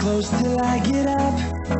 close till I get up.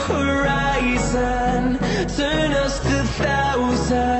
horizon, turn us to thousands.